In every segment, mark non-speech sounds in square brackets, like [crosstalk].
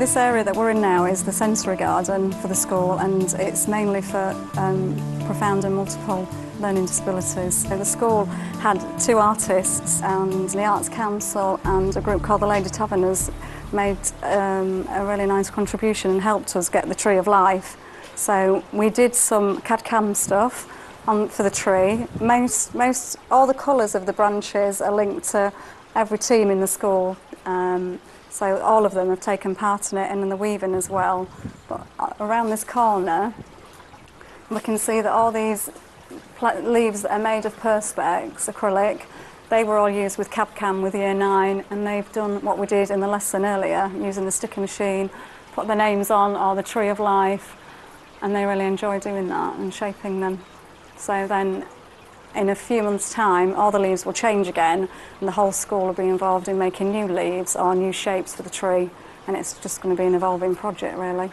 This area that we're in now is the sensory garden for the school and it's mainly for um, profound and multiple learning disabilities. So the school had two artists and the Arts Council and a group called the Lady Taverners made um, a really nice contribution and helped us get the Tree of Life. So we did some CAD-CAM stuff on, for the tree. Most, most, all the colours of the branches are linked to every team in the school. Um, so all of them have taken part in it and in the weaving as well. But uh, around this corner, we can see that all these leaves that are made of perspex, acrylic, they were all used with CAD-CAM with Year 9 and they've done what we did in the lesson earlier, using the sticker machine, put their names on or the Tree of Life and they really enjoy doing that and shaping them. So then in a few months' time, all the leaves will change again and the whole school will be involved in making new leaves or new shapes for the tree and it's just going to be an evolving project really.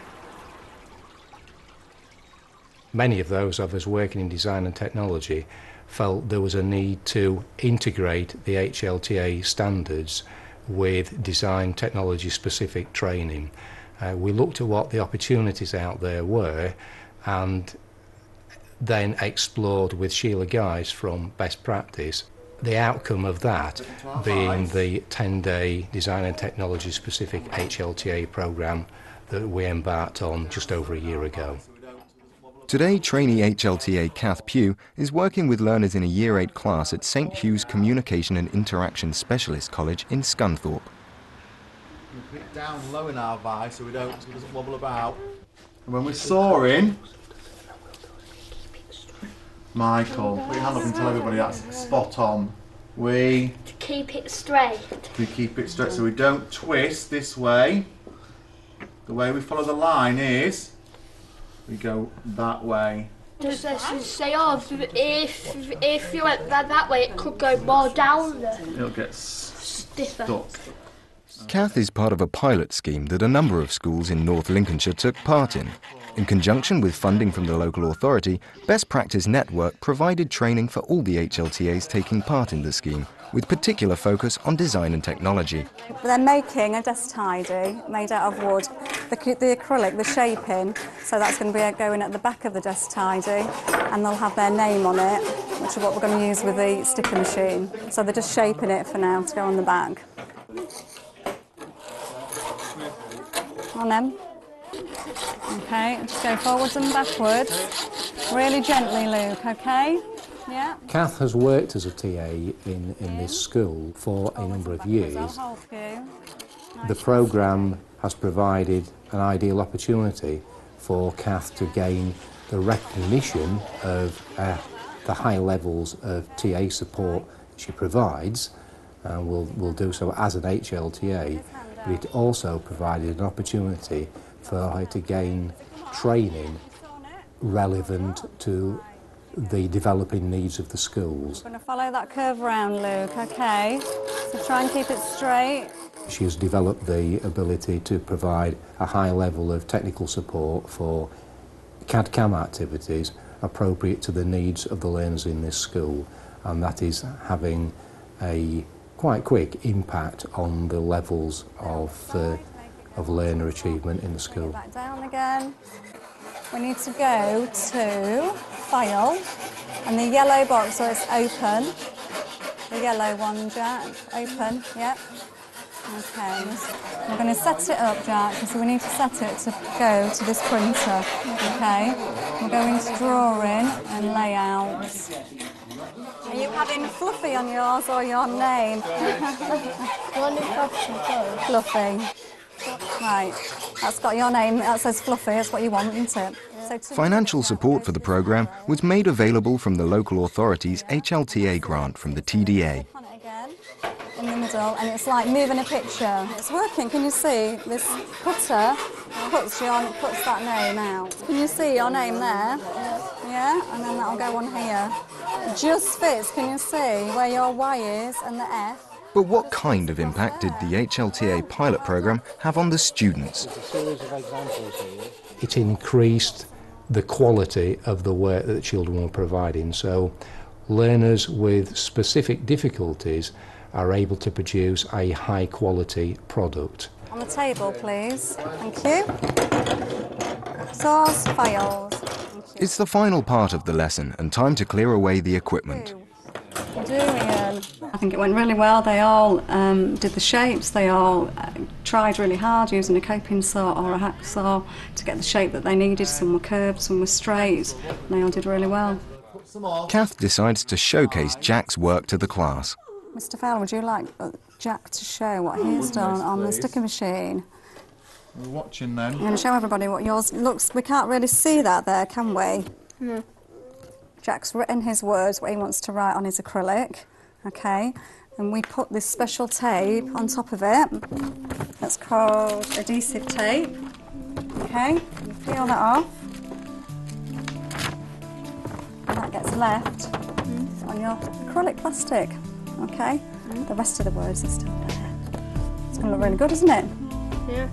Many of those of us working in design and technology felt there was a need to integrate the HLTA standards with design technology specific training. Uh, we looked at what the opportunities out there were and then explored with Sheila Guys from Best Practice. The outcome of that being the 10 day design and technology specific HLTA programme that we embarked on just over a year ago. Today, trainee HLTA Kath Pugh is working with learners in a Year 8 class at St Hugh's Communication and Interaction Specialist College in Scunthorpe. We put it down low in our vice so we don't so it doesn't wobble about. And when we're sawing, Michael, put your hand up and tell everybody that's spot on. We to keep it straight. We keep it straight so we don't twist this way. The way we follow the line is we go that way. Does this say, oh, if if you went that, that way, it could go more down there. It'll get stiffer. stuck. Kath is part of a pilot scheme that a number of schools in North Lincolnshire took part in. In conjunction with funding from the local authority, Best Practice Network provided training for all the HLTAs taking part in the scheme, with particular focus on design and technology. They're making a desk tidy made out of wood. The, the acrylic, the shaping, so that's going to be going at the back of the desk tidy, and they'll have their name on it, which is what we're going to use with the sticker machine. So they're just shaping it for now to go on the back. On them. Okay, just go forwards and backwards. Really gently, Luke, okay? Yeah. Kath has worked as a TA in, in this school for a number of years. The programme has provided an ideal opportunity for Kath to gain the recognition of uh, the high levels of TA support she provides, and will, will do so as an HLTA, but it also provided an opportunity for her to gain training relevant to the developing needs of the schools. I'm going to follow that curve round, Luke, okay? So try and keep it straight. She has developed the ability to provide a high level of technical support for CAD-CAM activities appropriate to the needs of the learners in this school and that is having a quite quick impact on the levels of uh, of learner achievement in the school. Back down again. We need to go to file and the yellow box so it's open. The yellow one, Jack. Open, yep. Okay, we're going to set it up, Jack, because we need to set it to go to this printer. Okay, we're going to drawing and layouts. Are you having Fluffy on yours or your name? [laughs] Fluffy. Right, that's got your name, that says Fluffy, that's what you want, isn't it? Financial support for the programme was made available from the local authority's HLTA grant from the TDA. In the middle, and it's like moving a picture. It's working, can you see? This cutter puts, your, puts that name out. Can you see your name there? Yeah, and then that'll go on here. Just fits, can you see where your Y is and the F? But what kind of impact did the HLTA pilot programme have on the students? It increased the quality of the work that the children were providing. So learners with specific difficulties are able to produce a high quality product. On the table, please. Thank you. Sauce, files. You. It's the final part of the lesson and time to clear away the equipment. I think it went really well. They all um, did the shapes. They all uh, tried really hard using a coping saw or a hacksaw to get the shape that they needed. Some were curved, some were straight. And they all did really well. Kath decides to showcase Jack's work to the class. Mr. Fowler, would you like uh, Jack to show what he's done on the sticker machine? We're watching then. I'm going to show everybody what yours looks. We can't really see that there, can we? No. Jack's written his words, what he wants to write on his acrylic, okay? And we put this special tape on top of it. That's called adhesive tape, okay? You peel that off. And that gets left on your acrylic plastic, okay? The rest of the words are still there. It's going to look really good, isn't it? Yeah.